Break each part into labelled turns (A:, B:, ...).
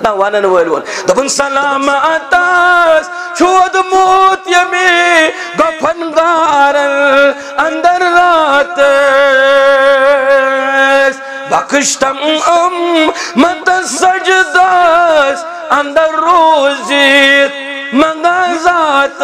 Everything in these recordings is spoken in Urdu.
A: نتا وانن وول دبن سلام آتاس. چھود موت یمی گفن گارن اندر رات بخشتم ام مت سجداس. اندر روزیت منگا ذات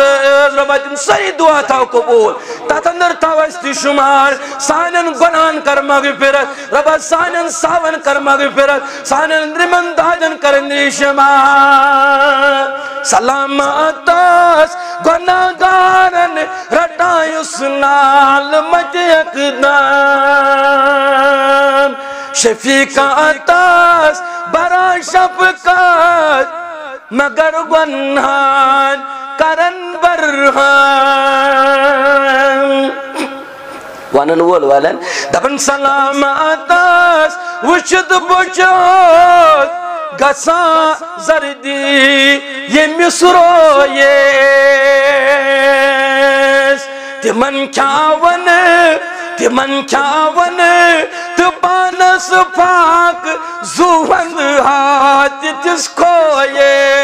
A: رب تم سری دعا تھا قبول۔ تات اندر تاوستی شمار، سانن گنان کر مغفرت رب سانن ساون کر مغفرت سانن رمن دادن کرندی شمار۔ سلامت اس گناگارن رٹائیس نال مجیق نام شفیق آتاس برا شفقات مگر گنہان کرن برہان۔ وانن وول والن دپن سلامات آس، وشد بچوت گسا زردی یمس رویس تمن کھاون تمن کھاون تپانس پاک زوہند ہاتھ تس کھویس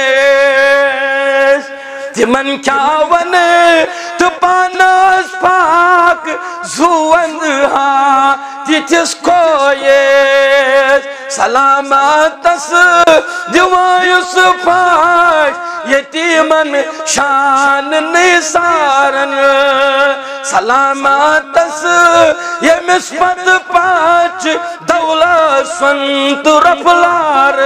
A: تمن کھاون تپانس پاک زوہند ہاتھ تس جی کھویس سلامت اس دیوائیس پاش یتیمن شان نیسارن سلامت اس یمس پت پاچ، دولہ سنت رفلار